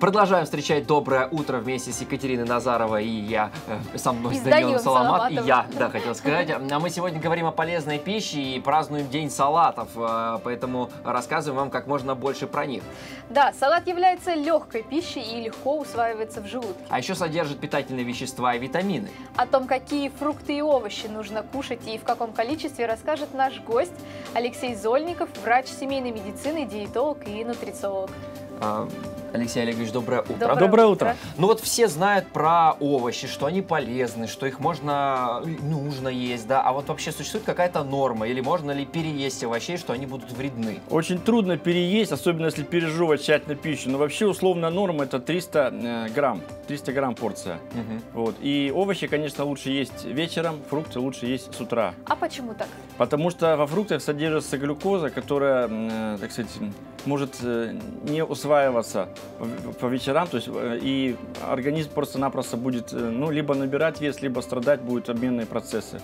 Продолжаем встречать доброе утро вместе с Екатериной Назаровой и я, э, со мной с Данилом Саламат, и я, да, хотел сказать. А мы сегодня говорим о полезной пище и празднуем День салатов, э, поэтому рассказываем вам как можно больше про них. Да, салат является легкой пищей и легко усваивается в желудке. А еще содержит питательные вещества и витамины. О том, какие фрукты и овощи нужно кушать и в каком количестве, расскажет наш гость Алексей Зольников, врач семейной медицины, диетолог и нутрициолог. А, Алексей Олегович, доброе утро. Доброе утро. Ну вот все знают про овощи, что они полезны, что их можно, нужно есть, да, а вот вообще существует какая-то норма, или можно ли переесть овощей, что они будут вредны? Очень трудно переесть, особенно если пережевывать тщательно пищу. Но вообще условная норма это 300 э, грамм, 300 грамм порция. Мгм. Вот. И овощи, конечно, лучше есть вечером, фрукты лучше есть с утра. А почему так? Потому что во фруктах содержится глюкоза, которая, э, так сказать, может э, не усваиваться в- по вечерам, то есть э, и организм просто-напросто будет, э, ну, либо набирать вес, либо страдать будут обменные процессы.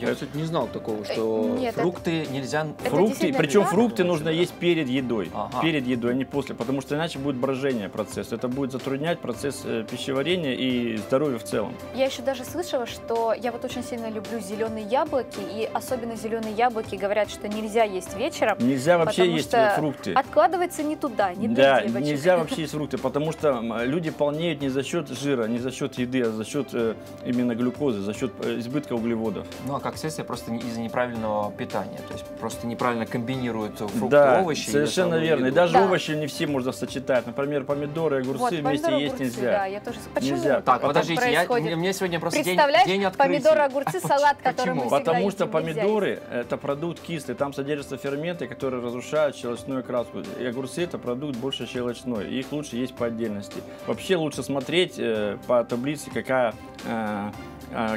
Я, кстати, не знал такого, что Э, нет, фрукты нельзя... Это фрукты, действительно причем фрукты нужно есть перед едой, Ага. перед едой, а не после, потому что иначе будет брожение процесс, это будет затруднять процесс э, пищеварения и здоровья в целом. Я еще даже слышала, что я вот очень сильно люблю зеленые яблоки, и особенно зеленые яблоки говорят, что нельзя есть вечером. Нельзя вообще есть фрукты. Откладывается не туда, не Да, нельзя вообще есть фрукты, потому что люди полнеют не за счет жира, не за счет еды, а за счет э, именно глюкозы, за счет э, избытка углеводов. Ну, а как следствие, просто из-за неправильного питания. То есть просто неправильно комбинируют фрукты, да, овощи. совершенно верно. И даже Да. овощи не все можно сочетать. Например, помидоры и огурцы Вот, вместе помидоры, есть огурцы, нельзя. Да, я тоже... Почему Нельзя. Так, так подождите, я, мне, мне сегодня просто день, Представляешь, день открытий. помидоры, огурцы, А салат, почему? который мы Почему? всегда Потому что помидоры это продукт кислый, там содержатся ферменты, которые разрушают щелочную краску. И огурцы это продукт больше щелочной, их лучше есть по отдельности. Вообще лучше смотреть э, по таблице, какая э,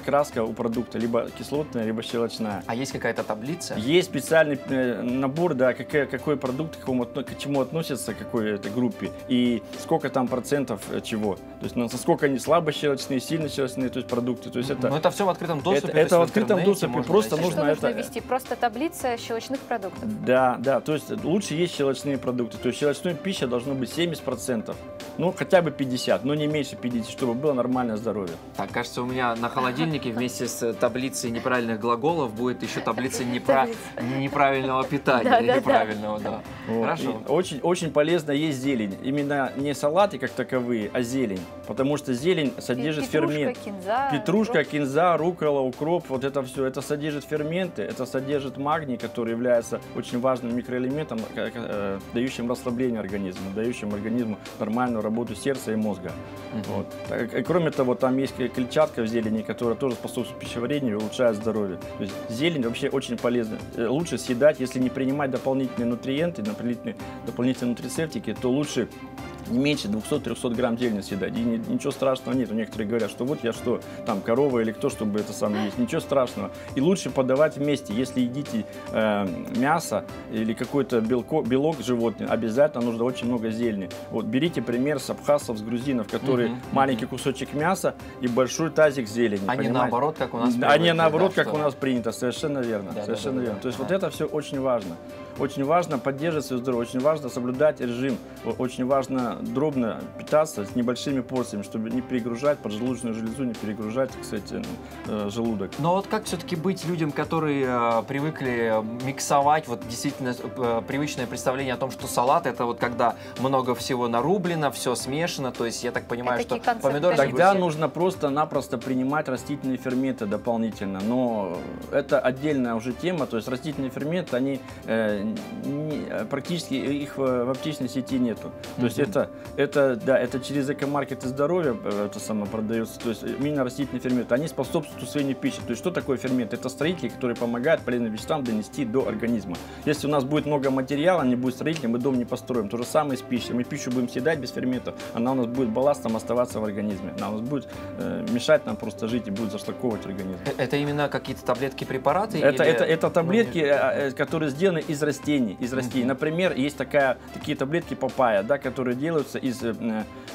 краска у продукта, либо кислотная, либо щелочная. А есть какая-то таблица? Есть специальный э, набор, да, какой, какой продукт к, какому к чему относится, к какой это группе, и сколько там процентов э, чего. То есть насколько они слабощелочные, сильнощелочные, то есть продукты. То есть это, Ну, это все в открытом доступе. это- это в открытом доступе, можно просто найти. Что нужно нужно это- ввести? Просто таблица щелочных продуктов. Да, да, то есть лучше есть щелочные продукты. То есть щелочной пища должно быть 70%. Ну, хотя бы 50, но не меньше 50, чтобы было нормальное здоровье. Так, кажется, у меня на холодильнике вместе с таблицей неправильных глаголов будет еще таблица непра- неправильного питания. Да, или да, да. неправильного, да. Вот. Хорошо. И очень, очень полезно есть зелень. Именно не салаты как таковые, а зелень. Потому что зелень содержит Петрушка, фермент. кинза. Петрушка, укроп. кинза, рукола, укроп, вот это все, это содержит ферменты, это содержит магний, который является очень важным микроэлементом, э, э, дающим расслабление организма, дающим организму нормальную работу сердца и мозга. Мгм. Вот. И Кроме того, там есть клетчатка в зелени, которая тоже способствует пищеварению и улучшает здоровье. То есть зелень вообще очень полезна. Э, Лучше съедать, если не принимать дополнительные нутриенты, дополнительные, дополнительные нутрицептики, то лучше не меньше 200-300 грамм зелени съедать. И ни- ничего страшного нет. Некоторые говорят, что вот я что, там корова или кто, чтобы это самое есть. Ничего страшного. И лучше подавать вместе. Если едите э, мясо или какой-то белко, белок животный, обязательно нужно очень много зелени. Вот берите пример с абхазцев, с грузинов, которые Мгм, маленький кусочек мяса и большой тазик зелени. А не понимаете? наоборот, как у нас Да, А не наоборот, да, как что- у нас принято. Совершенно верно. Да, да, совершенно да, да, верно. да. То есть вот Ага. это все очень важно. Очень важно поддерживать свое здоровье, очень важно соблюдать режим, очень важно дробно питаться с небольшими порциями, чтобы не перегружать поджелудочную железу, не перегружать, кстати, э, желудок. Но вот как все-таки быть людям, которые э, привыкли миксовать, вот действительно э, привычное представление о том, что салат это вот когда много всего нарублено, все смешано, то есть я так понимаю, Это что помидоры... Тогда нужно просто-напросто принимать растительные ферменты дополнительно. Но это отдельная уже тема. То есть растительные ферменты, они э, не- э, практически их в, в аптечной сети нету. То есть это, это, да, это через экомаркеты здоровья э, это самое продается. То есть именно растительные ферменты, они способствуют усвоению пищи. То есть что такое фермент? Это строители, которые помогают полезным веществам донести до организма. Если у нас будет много материала, не будет строителя, мы дом не построим. То же самое с пищей. Мы пищу будем съедать без ферментов, она у нас будет балластом оставаться в организме. Она у нас будет э, мешать нам просто жить и будет зашлаковывать организм. Э, Это именно какие-то таблетки, препараты? Это, или- это, это таблетки, Ну, э, э, которые сделаны из растений. Из растений. Например, есть такая, такие таблетки папайя, да, которые делаются из э,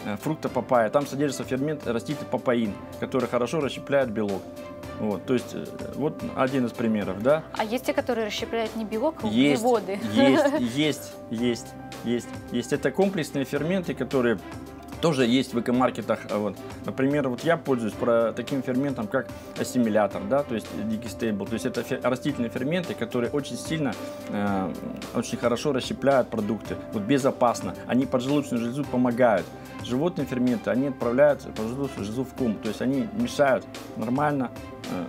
э, фрукта папайя. Там содержится фермент раститель папаин, который хорошо расщепляет белок. Вот, то есть, э, вот один из примеров, да. А есть те, которые расщепляют не белок, а Есть, углеводы. есть, есть, есть, есть, есть. Это комплексные ферменты, которые тоже есть в экомаркетах. а, Вот. Например, вот я пользуюсь про таким ферментом, как ассимилятор, да, то есть digestable. То есть это фе- растительные ферменты, которые очень сильно, э, очень хорошо расщепляют продукты, вот безопасно. Они поджелудочную железу помогают. Животные ферменты, они отправляют поджелудочную железу в ком, то есть они мешают нормально э,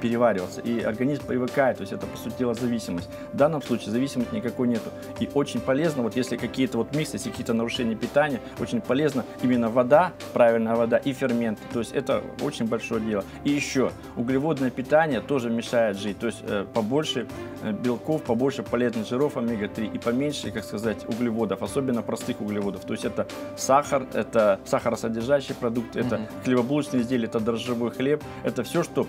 перевариваться, и организм привыкает, то есть это, по сути дела, зависимость. В данном случае зависимости никакой нету. И очень полезно, вот если какие-то вот миксы, если какие-то нарушения питания, очень полезно именно вода, правильная вода и ферменты. То есть это очень большое дело. И еще, углеводное питание тоже мешает жить. То есть э, побольше э, белков, побольше полезных жиров омега-3 и поменьше, как сказать, углеводов, особенно простых углеводов. То есть это сахар, это сахаросодержащие продукты, это хлебобулочные изделия, это дрожжевой хлеб, это все, что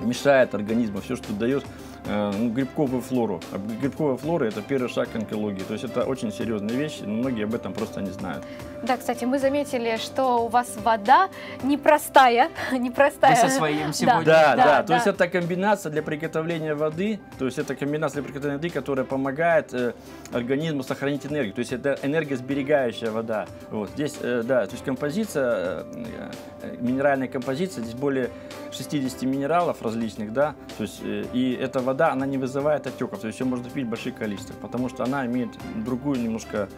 мешает организму, все, что дает грибковую флору. А грибковая флора – это первый шаг к онкологии. То есть это очень серьезные вещи, но многие об этом просто не знают. Да, кстати, мы заметили, что у вас вода непростая, непростая. Вы со своим сегодня. Да, да, да, то есть да. это комбинация для приготовления воды, то есть это комбинация для приготовления воды, которая помогает э, организму сохранить энергию, то есть это энергосберегающая вода. Вот здесь, э, да, то есть композиция, э, э, минеральная композиция, здесь более 60 минералов различных, да, то есть э, и эта вода, она не вызывает отеков, то есть ее можно пить в больших количествах, потому что она имеет другую немножко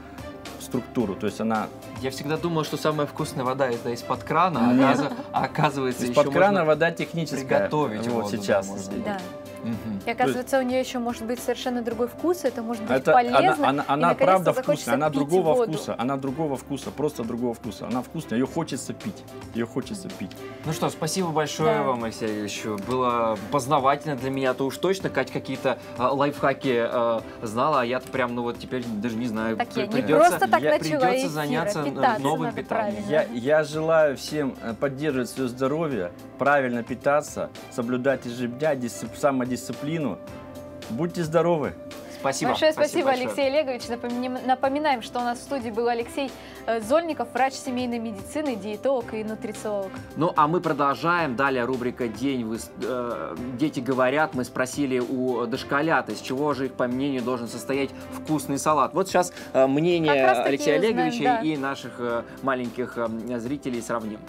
структуру, то есть она Я всегда думал, что самая вкусная вода это из-под крана, а а оказывается из-под крана можно вода техническая. приготовить вот сейчас. Да. Мгм. И оказывается, у нее еще может быть совершенно другой вкус, это может быть Это, полезно. она, она, она правда вкусная, она другого воду. вкуса, она другого вкуса, просто другого вкуса. Она вкусная, ее хочется пить, ее хочется пить. Ну что, спасибо большое Да. вам, Алексей Ильич. Было познавательно для меня. То уж точно Кать какие-то а, лайфхаки а, знала, а я прям, ну вот теперь даже не знаю. Так я При- не придется- просто так я- придется эфир, заняться, э, питаться новым питанием. Я, я желаю всем э, поддерживать свое здоровье, правильно питаться, соблюдать ежедня, дисцип- самодисциплину. Будьте здоровы! Спасибо. Большое спасибо, большое. Алексей Олегович. Напоминаем, что у нас в студии был Алексей э, Зольников, врач семейной медицины, диетолог и нутрициолог. Ну, а мы продолжаем. Далее рубрика «День вы- э, «Дети говорят». Мы спросили у дошколят, из чего же их, по мнению, должен состоять вкусный салат. Вот сейчас э, мнение Алексея узнаем, Олеговича да. и наших маленьких зрителей сравним.